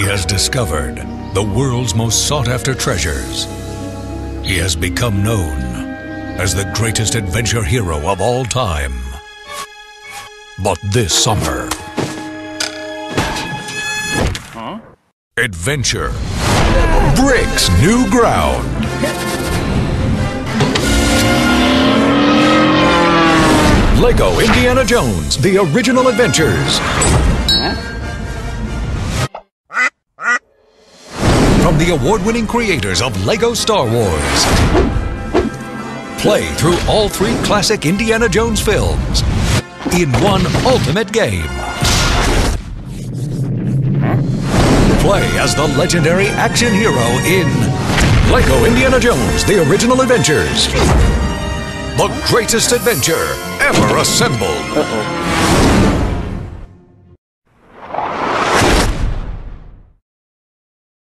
He has discovered the world's most sought after treasures. He has become known as the greatest adventure hero of all time. But this summer, adventure breaks new ground. Lego Indiana Jones The Original Adventures. From the award winning creators of Lego Star Wars. Play through all three classic Indiana Jones films in one ultimate game. Play as the legendary action hero in Lego Indiana Jones The Original Adventures. The greatest adventure ever assembled.